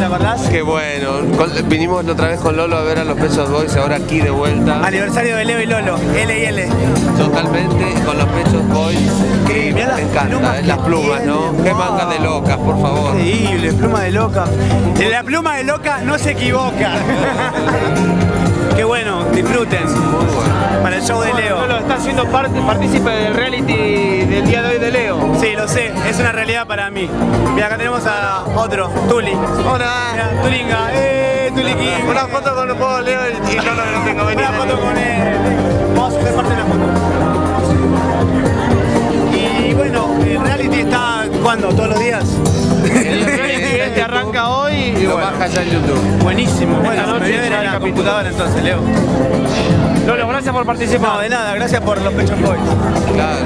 ¿te acordás? Qué bueno. Con- vinimos la otra vez con Lolo a ver a los Pechos Boys, ahora aquí de vuelta. Aniversario de Leo y Lolo, L y L. Totalmente con los Pechos Boys. Mirá las Me encanta, plumas eh, que las plumas, ¿no? tiene, Qué wow. manga de locas, por favor. Increíble, pluma de loca. La pluma de loca no se equivoca. Qué bueno, disfruten. Muy bueno. Para el show de Leo. Lolo, está siendo parte, partícipe del reality del día de hoy de Leo. Sí, sé, es una realidad para mí. Mira, acá tenemos a otro, Tuli. Hola. Mira, Tulinga, eh, Tuliki. Una foto con vos, Leo, y Lolo que no tengo. Vení, Una foto con él. Vamos a hacer parte de la foto. Y bueno, el reality está, ¿cuándo? ¿Todos los días? El reality este arranca hoy y Lo bueno. baja ya en YouTube. Buenísimo. Bueno, Esta me noche voy a ver en la computadora entonces, Leo. Lolo, gracias por No, participar. de nada, gracias por los pechos boys. Claro.